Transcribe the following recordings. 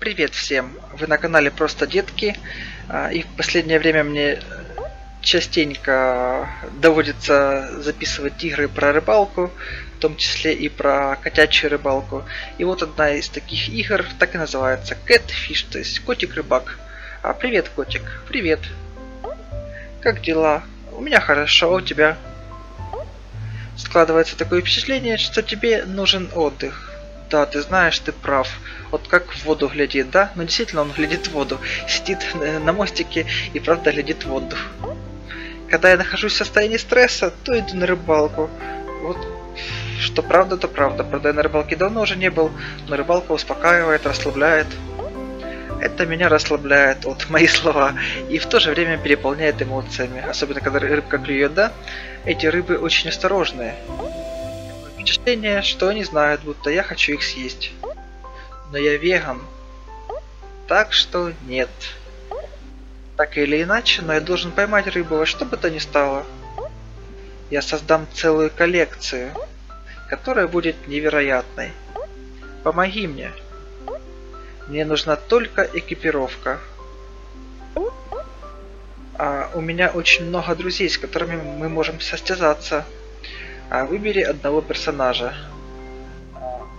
Привет всем! Вы на канале Просто Детки. А, И в последнее время мне частенько доводится записывать игры про рыбалку, в том числе и про котячью рыбалку. И вот одна из таких игр так и называется Catfish, то есть котик-рыбак. А, привет, котик. Привет. Как дела? У меня хорошо, а у тебя? Складывается такое впечатление, что тебе нужен отдых. Да, ты знаешь, ты прав. Вот как в воду глядит, да? Ну действительно он глядит в воду. Сидит э, на мостике и правда глядит в воду. Когда я нахожусь в состоянии стресса, то иду на рыбалку. Вот что правда, то правда. Правда, я на рыбалке давно уже не был, но рыбалка успокаивает, расслабляет. Это меня расслабляет, вот мои слова, и в то же время переполняет эмоциями. Особенно, когда рыбка клюет, да? Эти рыбы очень осторожные. Впечатление, что они знают, будто я хочу их съесть. Но я веган. Так что нет. Так или иначе, но я должен поймать рыбу во что бы то ни стало. Я создам целую коллекцию, которая будет невероятной. Помоги мне. Мне нужна только экипировка. А у меня очень много друзей, с которыми мы можем состязаться. А выбери одного персонажа.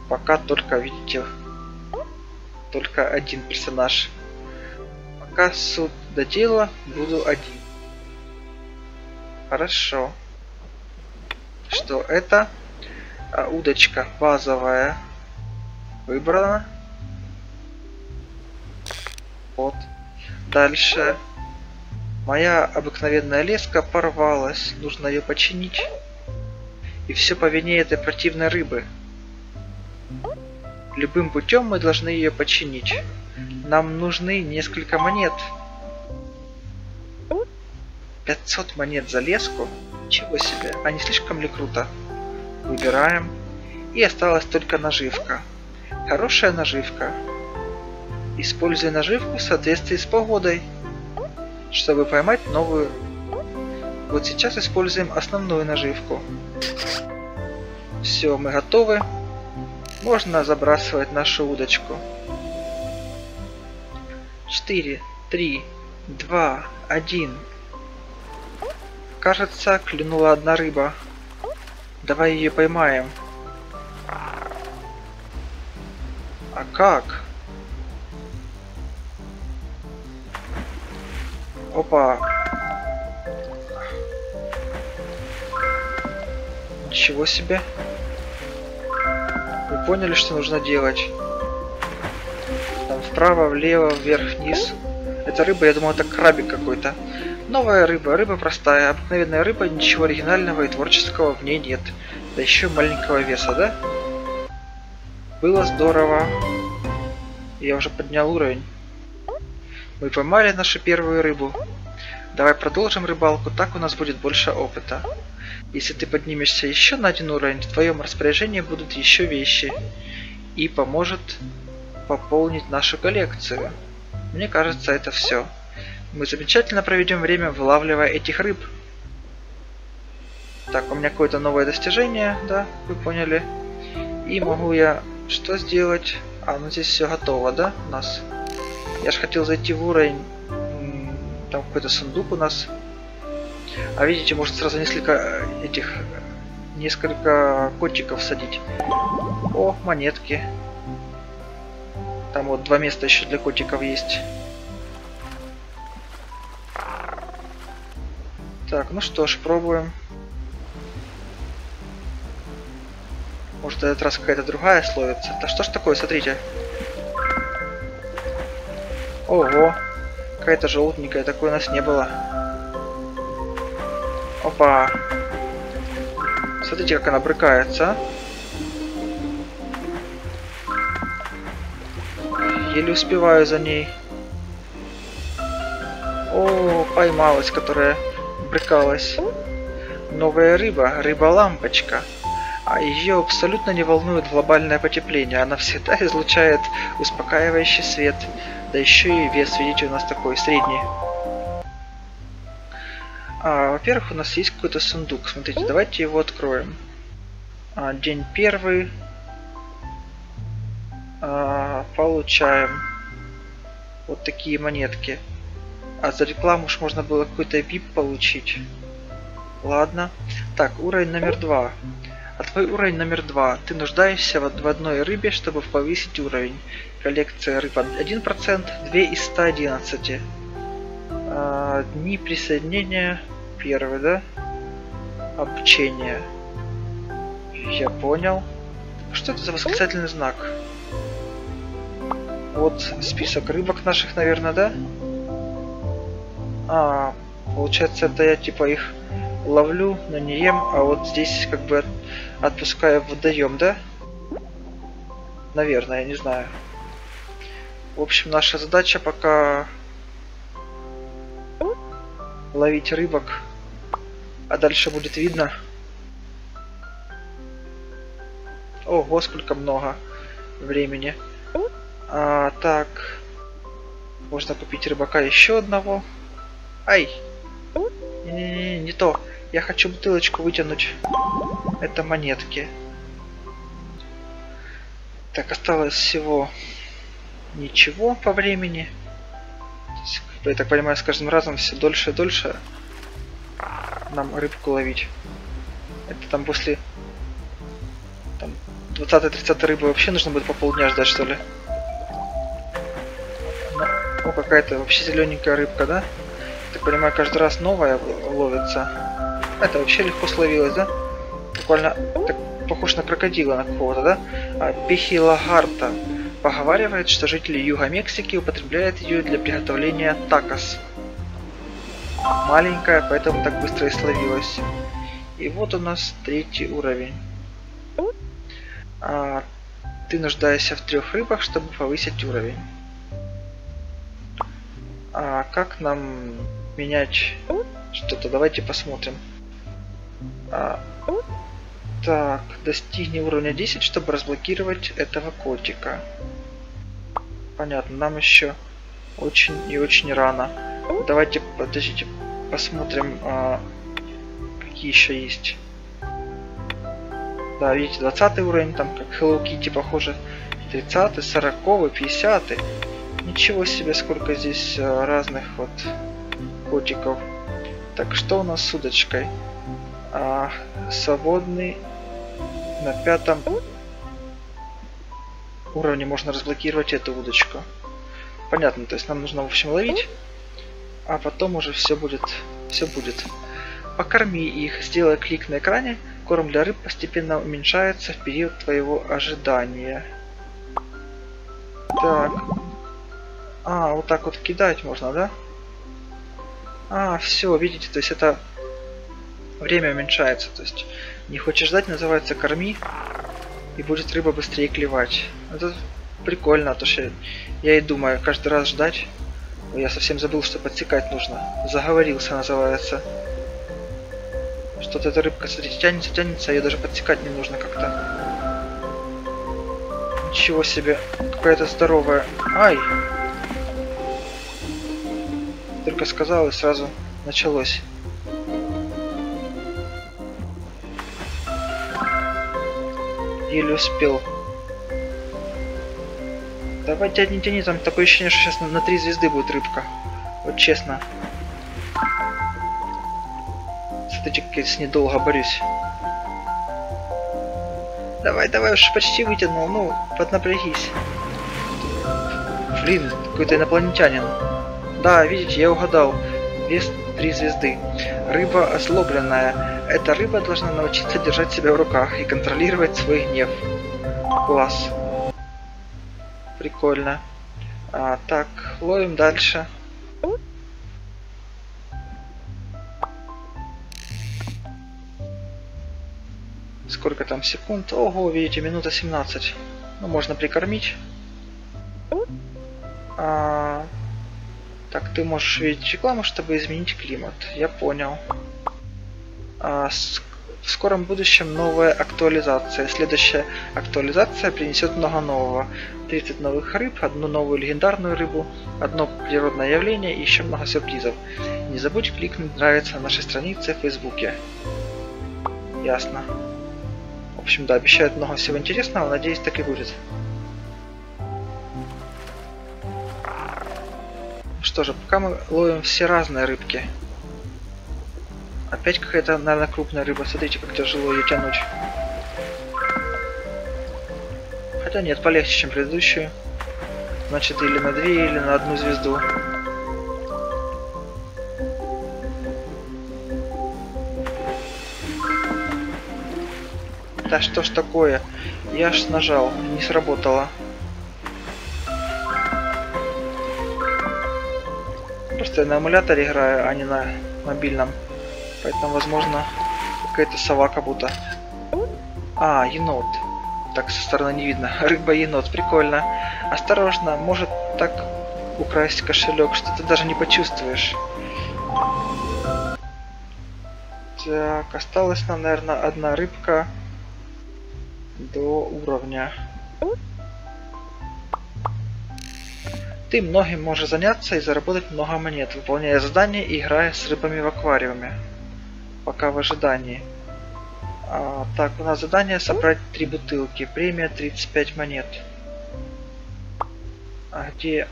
Пока только, видите, только один персонаж. Пока суд до дела, буду один. Хорошо. Что это? А, удочка базовая. Выбрана. Вот. Дальше. Моя обыкновенная леска порвалась. Нужно ее починить. И все по вине этой противной рыбы. Любым путем мы должны ее починить. Нам нужны несколько монет. 500 монет за леску? Чего себе, а не слишком ли круто? Выбираем. И осталась только наживка. Хорошая наживка. Используй наживку в соответствии с погодой, чтобы поймать новую. Вот сейчас используем основную наживку. Все, мы готовы. Можно забрасывать нашу удочку. 4, 3, 2, 1. Кажется, клюнула одна рыба. Давай ее поймаем. А как? Опа. Ничего себе. Вы поняли, что нужно делать? Там вправо, влево, вверх, вниз. Это рыба, я думал, это крабик какой-то. Новая рыба, рыба простая, обыкновенная рыба, ничего оригинального и творческого в ней нет. Да еще маленького веса, да? Было здорово. Я уже поднял уровень. Мы поймали нашу первую рыбу. Давай продолжим рыбалку, так у нас будет больше опыта. Если ты поднимешься еще на один уровень, в твоем распоряжении будут еще вещи. И поможет пополнить нашу коллекцию. Мне кажется, это все. Мы замечательно проведем время, вылавливая этих рыб. Так, у меня какое-то новое достижение, да, вы поняли. И могу я что сделать? А, ну здесь все готово, да, у нас? Я же хотел зайти в уровень. Там какой-то сундук у нас. А видите, может сразу несколько э, этих... Несколько котиков садить. О, монетки. Там вот два места еще для котиков есть. Так, ну что ж, пробуем. Может, этот раз какая-то другая словится. Да что ж такое, смотрите. Ого. Какая-то желтенькая, такой у нас не было. Опа. Смотрите, как она брыкается. Еле успеваю за ней. О, поймалась, которая брыкалась. Новая рыба, рыба-лампочка. А ее абсолютно не волнует глобальное потепление. Она всегда излучает успокаивающий свет. Да еще и вес, видите, у нас такой средний. А, Во-первых, у нас есть какой-то сундук. Смотрите, давайте его откроем. А, день первый. А, получаем Вот такие монетки. А за рекламу уж можно было какой-то VIP получить. Ладно. Так, уровень номер два. А твой уровень номер два. Ты нуждаешься в, одной рыбе, чтобы повысить уровень. Коллекция рыб 1%, 2 из 111. А, дни присоединения первый, да? Обучение. Я понял. Что это за восклицательный знак? Вот список рыбок наших, наверное, да? А, получается, это я типа их ловлю, но не ем, а вот здесь как бы отпускаю в водоем, да? Наверное, я не знаю. В общем, наша задача пока ловить рыбок, а дальше будет видно. Ого, сколько много времени. А, так. Можно купить рыбака еще одного. Ай! Не-не-не, не то. Я хочу бутылочку вытянуть. Это монетки. Так, осталось всего ничего по времени. Я так понимаю, с каждым разом все дольше и дольше нам рыбку ловить. Это там после 20-30 рыбы вообще нужно будет по полдня ждать, что ли? Ну, о, какая-то вообще зелененькая рыбка, да? Так понимаю, каждый раз новая ловится. Это вообще легко словилось, да? Буквально так, похож на крокодила на какого-то, да? А, Пехилагарта поговаривает, что жители Юга Мексики употребляют ее для приготовления такос. Маленькая, поэтому так быстро и словилась. И вот у нас третий уровень. А, ты нуждаешься в трех рыбах, чтобы повысить уровень. А как нам менять что-то? Давайте посмотрим. А, так, достигни уровня 10, чтобы разблокировать этого котика. Понятно, нам еще очень и очень рано. Давайте, подождите, посмотрим, а, какие еще есть. Да, видите, 20 уровень, там как Hello Kitty похоже. 30, 40, 50. Ничего себе, сколько здесь а, разных вот котиков. Так, что у нас с удочкой? А, свободный на пятом уровне можно разблокировать эту удочку. Понятно, то есть нам нужно в общем ловить, а потом уже все будет, все будет. Покорми их, сделай клик на экране, корм для рыб постепенно уменьшается в период твоего ожидания. Так. А, вот так вот кидать можно, да? А, все, видите, то есть это время уменьшается. То есть не хочешь ждать, называется корми, и будет рыба быстрее клевать. Это прикольно, а то что я и думаю, каждый раз ждать. Я совсем забыл, что подсекать нужно. Заговорился, называется. Что-то эта рыбка, смотрите, тянется, тянется, а ее даже подсекать не нужно как-то. Ничего себе, какая-то здоровая. Ай! Только сказал и сразу началось. Еле успел. Давай тяни, тяни, там такое ощущение, что сейчас на, на три звезды будет рыбка. Вот честно. Как я с ней долго борюсь. Давай, давай, уж почти вытянул, ну, поднапрягись. Блин, какой-то инопланетянин. Да, видите, я угадал. Вес 3 звезды. Рыба озлобленная. Эта рыба должна научиться держать себя в руках и контролировать свой гнев. Класс. Прикольно. А, так, ловим дальше. Сколько там секунд? Ого, видите, минута 17. Ну, можно прикормить. А, так, ты можешь видеть рекламу, чтобы изменить климат. Я понял. А, в скором будущем новая актуализация. Следующая актуализация принесет много нового. 30 новых рыб, одну новую легендарную рыбу, одно природное явление и еще много сюрпризов. Не забудь кликнуть нравится на нашей странице в Фейсбуке. Ясно. В общем, да, обещают много всего интересного, надеюсь, так и будет. Что же, пока мы ловим все разные рыбки. Опять какая-то, наверное, крупная рыба. Смотрите, как тяжело ее тянуть. Хотя нет, полегче, чем предыдущую. Значит, или на две, или на одну звезду. Да что ж такое? Я ж нажал, не сработало. Просто я на эмуляторе играю, а не на мобильном. Поэтому, возможно, какая-то сова как будто. А, енот. Так, со стороны не видно. Рыба-енот, прикольно. Осторожно, может так украсть кошелек, что ты даже не почувствуешь. Так, осталась нам, наверное, одна рыбка до уровня. Ты многим можешь заняться и заработать много монет, выполняя задания и играя с рыбами в аквариуме. Пока в ожидании. А, так, у нас задание собрать три бутылки. Премия 35 монет. А где...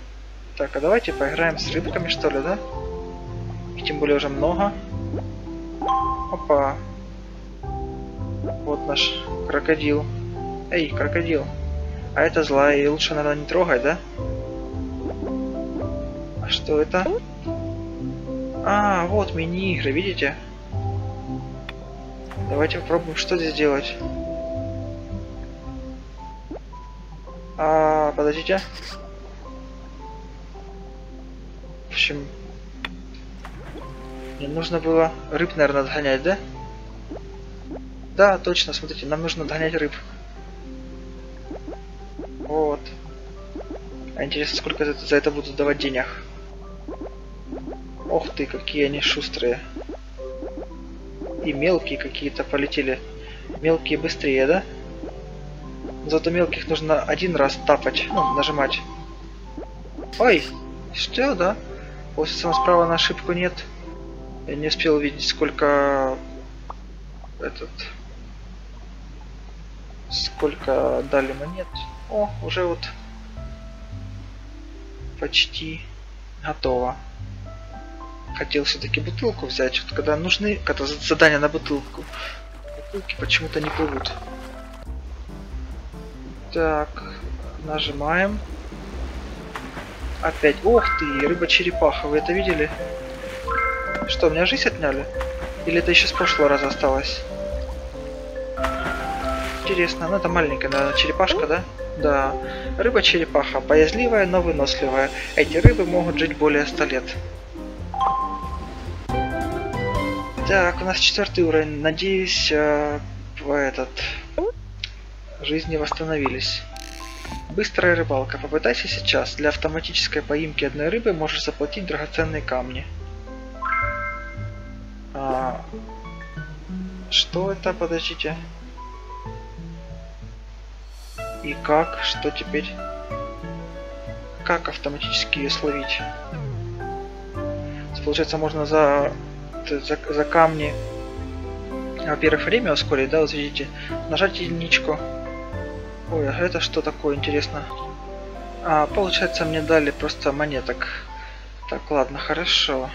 Так, а давайте поиграем с рыбками, что ли, да? И тем более уже много. Опа. Вот наш крокодил. Эй, крокодил. А это злая, и лучше, наверное, не трогай, да? Что это? А, вот мини-игры, видите? Давайте попробуем что здесь делать. А, подождите. В общем, мне нужно было рыб, наверное, отгонять, да? Да, точно, смотрите, нам нужно отгонять рыб. Вот. А интересно, сколько за, это будут давать денег? Ох ты, какие они шустрые. И мелкие какие-то полетели. Мелкие быстрее, да? Зато мелких нужно один раз тапать, ну, нажимать. Ой, что, да? Получается, справа на ошибку нет. Я не успел увидеть, сколько этот сколько дали монет. О, уже вот почти готово. Хотел все-таки бутылку взять, вот когда нужны, когда задания на бутылку. Бутылки почему-то не плывут. Так, нажимаем. Опять. Ох ты, рыба-черепаха, вы это видели? Что, у меня жизнь отняли? Или это еще с прошлого раза осталось? Интересно, ну это маленькая, наверное, черепашка, да? Да. Рыба-черепаха, боязливая, но выносливая. Эти рыбы могут жить более 100 лет. Так, у нас четвертый уровень. Надеюсь, э, этот... Жизни восстановились. Быстрая рыбалка. Попытайся сейчас. Для автоматической поимки одной рыбы можешь заплатить драгоценные камни. А... Что это? Подождите. И как? Что теперь? Как автоматически ее словить? Получается, можно за, за, за камни, во-первых, время ускорить, да, вот видите, нажать единичку. Ой, а это что такое, интересно? А, получается, мне дали просто монеток. Так, ладно, хорошо.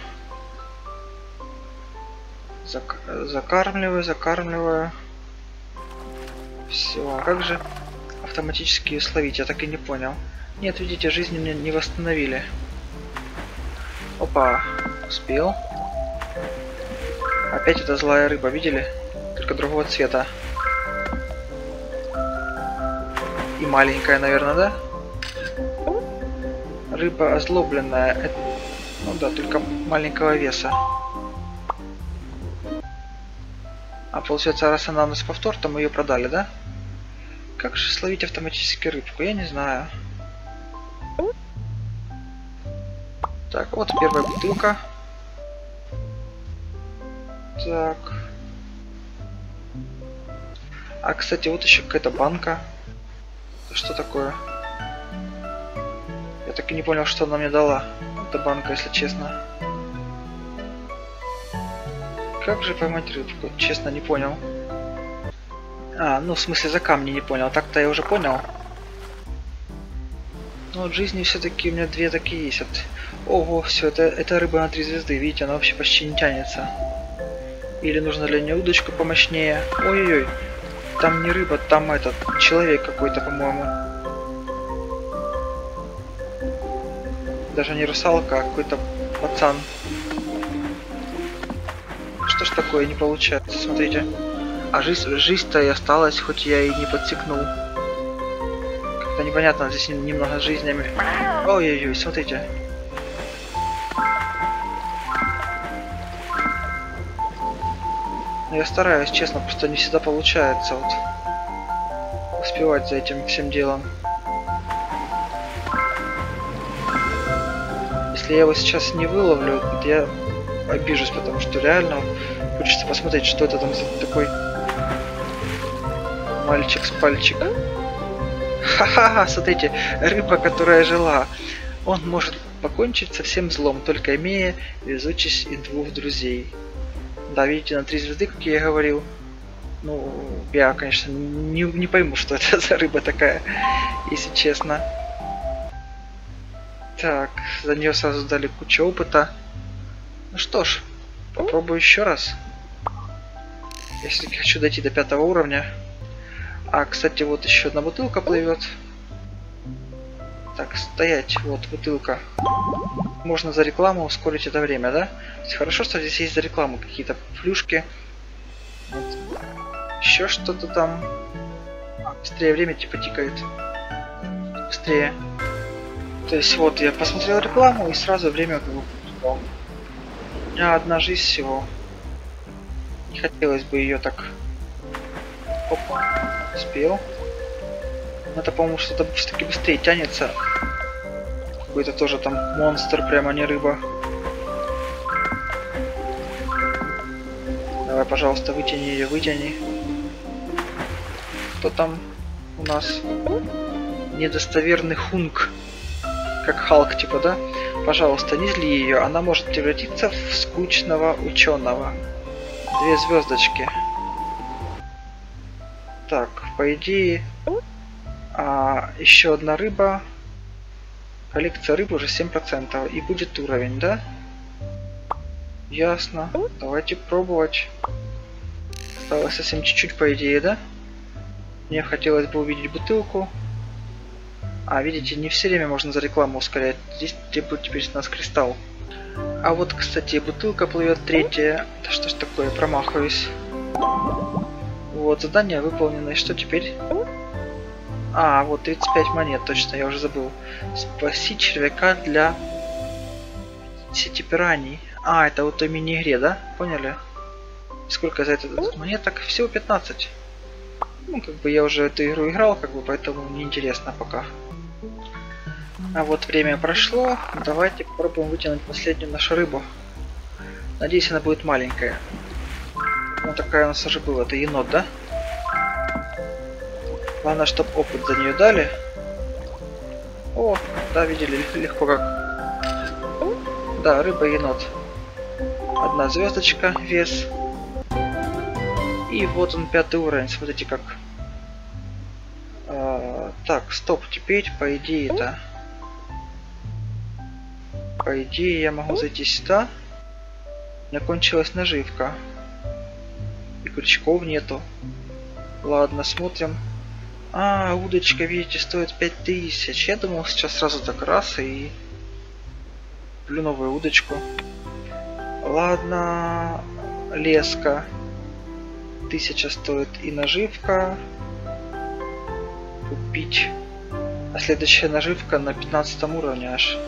Зак закармливаю, закармливаю. Все, а как же автоматически словить, я так и не понял. Нет, видите, жизни мне не восстановили. Опа, успел. Опять эта злая рыба, видели? Только другого цвета. И маленькая, наверное, да? Рыба озлобленная. Это... Ну да, только маленького веса. А получается, раз она у нас повтор, то мы ее продали, да? Как же словить автоматически рыбку? Я не знаю. Так, вот первая бутылка. Так. А, кстати, вот еще какая-то банка. Это что такое? Я так и не понял, что она мне дала. Эта банка, если честно. Как же поймать рыбку? Честно, не понял. А, ну в смысле за камни не понял. Так-то я уже понял. Ну вот жизни все-таки у меня две такие есть. Ого, все, это, это рыба на три звезды, видите, она вообще почти не тянется. Или нужно для нее удочку помощнее. Ой-ой-ой. Там не рыба, там этот человек какой-то, по-моему. Даже не русалка, а какой-то пацан. Что ж такое, не получается, смотрите. А жизнь, жизнь-то и осталась, хоть я и не подсекнул. Как-то непонятно, здесь немного жизнями. Ой-ой-ой, смотрите. Но я стараюсь, честно, просто не всегда получается вот успевать за этим всем делом. Если я его сейчас не выловлю, я обижусь, потому что реально хочется посмотреть, что это там за такой мальчик с пальчик. Ха-ха-ха, смотрите, рыба, которая жила. Он может покончить со всем злом, только имея везучесть и двух друзей. Да, видите, на три звезды, как я и говорил. Ну, я, конечно, не, не пойму, что это за рыба такая, если честно. Так, за нее сразу дали кучу опыта. Ну что ж, попробую еще раз. Если хочу дойти до пятого уровня. А, кстати, вот еще одна бутылка плывет. Так, стоять, вот бутылка. Можно за рекламу ускорить это время, да? Хорошо, что здесь есть за рекламу какие-то плюшки. Вот. Еще что-то там. А, быстрее время типа тикает. Быстрее. То есть вот я посмотрел рекламу и сразу время как бы У меня одна жизнь всего. Не хотелось бы ее так... Оп, успел. Это, по-моему, что-то все-таки быстрее тянется. Какой-то тоже там монстр, прямо не рыба. Давай, пожалуйста, вытяни ее, вытяни. Кто там у нас? Недостоверный хунг. Как Халк, типа, да? Пожалуйста, не зли ее, она может превратиться в скучного ученого. Две звездочки. Так, по идее, а, еще одна рыба. Коллекция рыб уже 7%. И будет уровень, да? Ясно. Давайте пробовать. Осталось совсем чуть-чуть, по идее, да? Мне хотелось бы увидеть бутылку. А, видите, не все время можно за рекламу ускорять. Здесь требует теперь у нас кристалл. А вот, кстати, бутылка плывет третья. Да что ж такое, промахиваюсь. Вот, задание выполнено. И что теперь? А, вот 35 монет, точно, я уже забыл. Спаси червяка для сети пираний. А, это вот о мини-игре, да? Поняли? Сколько за это монеток? Всего 15. Ну, как бы я уже эту игру играл, как бы, поэтому неинтересно пока. А вот время прошло. Давайте попробуем вытянуть последнюю нашу рыбу. Надеюсь, она будет маленькая. Ну, такая у нас уже была. Это енот, да? Главное, чтобы опыт за нее дали. О, да, видели, легко как. Да, рыба-енот. Одна звездочка, вес. И вот он, пятый уровень, смотрите как. А, так, стоп, теперь, по идее, это... По идее, я могу зайти сюда. У меня кончилась наживка. И крючков нету. Ладно, смотрим. А, удочка, видите, стоит 5000. Я думал сейчас сразу так раз и... Куплю новую удочку. Ладно, леска. Тысяча стоит и наживка. Купить. А следующая наживка на 15 уровне аж.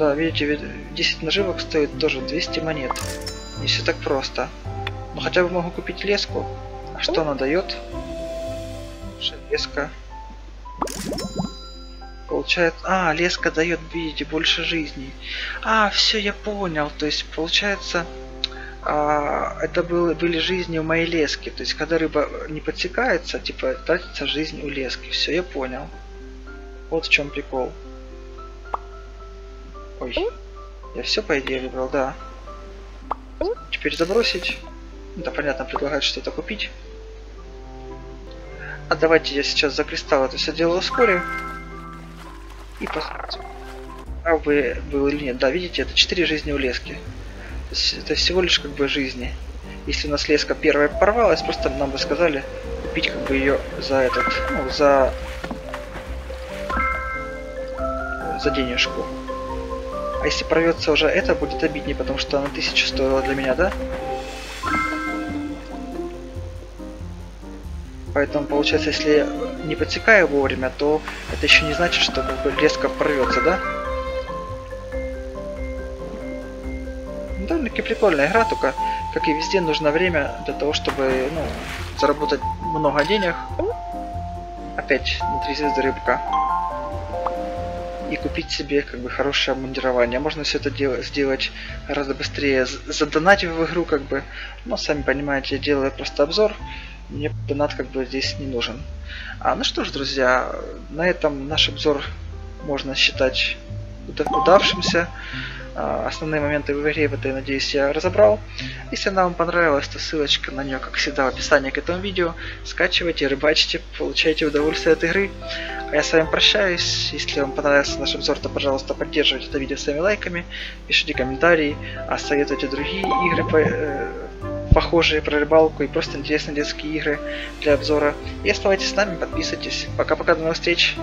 Да, видите, 10 наживок стоит тоже 200 монет. Не все так просто. Но хотя бы могу купить леску. А что она дает? Леска. Получается... А, леска дает, видите, больше жизни. А, все, я понял. То есть, получается, а, это было, были жизни у моей лески. То есть, когда рыба не подсекается, типа, тратится жизнь у лески. Все, я понял. Вот в чем прикол. Ой. Я все, по идее, выбрал, да. Теперь забросить. Да, понятно, предлагает что-то купить. А давайте я сейчас за кристалл это все дело ускорю. И посмотрите. А вы был или нет? Да, видите, это 4 жизни у лески. Это всего лишь как бы жизни. Если у нас леска первая порвалась, просто нам бы сказали купить как бы ее за этот, ну, за за денежку. А если порвется уже это, будет обиднее, потому что она тысячу стоила для меня, да? Поэтому получается, если не подсекаю вовремя, то это еще не значит, что бы резко порвется, да? Довольно-таки прикольная игра, только, как и везде, нужно время для того, чтобы, ну, заработать много денег. Опять на 3 звезды рыбка и купить себе как бы хорошее обмундирование. Можно все это делать, сделать гораздо быстрее, задонатив в игру как бы. Но сами понимаете, я делаю просто обзор. Мне донат как бы здесь не нужен. А, ну что ж, друзья, на этом наш обзор можно считать удавшимся. А, основные моменты в игре в этой, надеюсь, я разобрал. Если она вам понравилась, то ссылочка на нее, как всегда, в описании к этому видео. Скачивайте, рыбачьте, получайте удовольствие от игры. А я с вами прощаюсь. Если вам понравился наш обзор, то, пожалуйста, поддерживайте это видео своими лайками, пишите комментарии, а советуйте другие игры по, э, похожие про рыбалку и просто интересные детские игры для обзора. И оставайтесь с нами, подписывайтесь. Пока-пока, до новых встреч!